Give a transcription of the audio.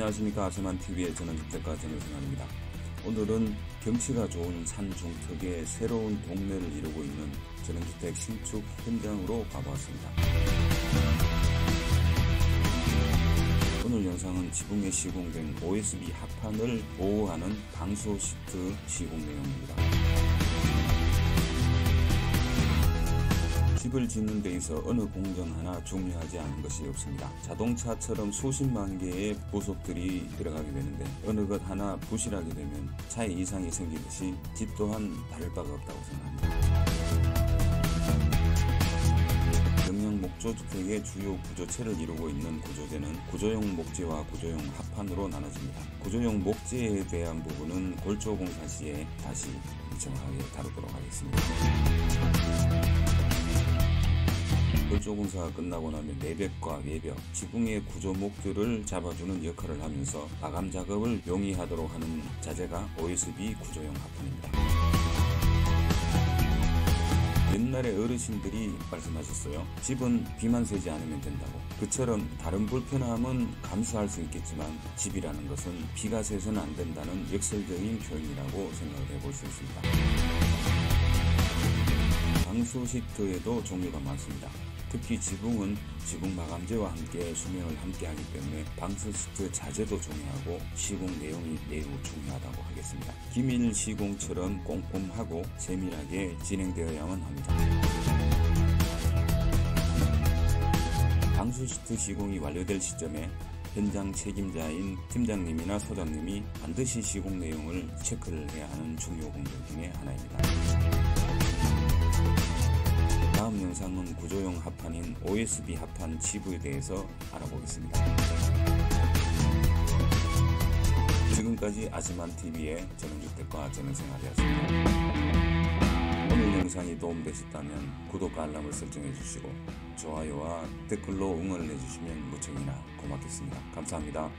안녕하십니까 아세만TV의 전원주택가 전효승환입니다. 오늘은 경치가 좋은 산 중턱에 새로운 동네를 이루고 있는 전원주택 신축 현장으로 가보았습니다. 오늘 영상은 지붕에 시공된 OSB 합판을 보호하는 방수 시트 시공 내용입니다. 집을 짓는 데 있어 어느 공정 하나 중요하지 않은 것이 없습니다. 자동차처럼 수십만 개의 부속들이 들어가게 되는데 어느 것 하나 부실하게 되면 차에 이상이 생기듯이 집 또한 다를 바가 없다고 생각합니다. 경량 목조주택의 주요 구조체를 이루고 있는 구조재는 구조용 목재와 구조용 합판으로 나눠집니다. 구조용 목재에 대한 부분은 골조공사 시에 다시 정확하게 다루도록 하겠습니다. 골조공사가 끝나고 나면 내벽과 외벽, 지붕의 구조목들을 잡아주는 역할을 하면서 마감 작업을 용이하도록 하는 자재가 OSB 구조용 합판입니다. 옛날에 어르신들이 말씀하셨어요. 집은 비만 새지 않으면 된다고. 그처럼 다른 불편함은 감수할 수 있겠지만 집이라는 것은 비가 새서는 안 된다는 역설적인 표현이라고 생각을 해볼 수 있습니다. 방수 시트에도 종류가 많습니다. 특히 지붕은 지붕 마감재와 함께 수명을 함께 하기 때문에 방수 시트 자재도 중요하고 시공 내용이 매우 중요하다고 하겠습니다. 기밀 시공처럼 꼼꼼하고 세밀하게 진행되어야만 합니다. 방수 시트 시공이 완료될 시점에 현장 책임자인 팀장님이나 소장님이 반드시 시공 내용을 체크를 해야 하는 중요 공정 중의 하나입니다. 다음 영상은 구조용 합판인 OSB 합판 치부에 대해서 알아보겠습니다. 지금까지 아즈만TV의 전원주택과 전원생활이었습니다. 오늘 영상이 도움되셨다면 구독과 알람을 설정해 주시고 좋아요와 댓글로 응원을 해주시면 무척이나 고맙겠습니다. 감사합니다.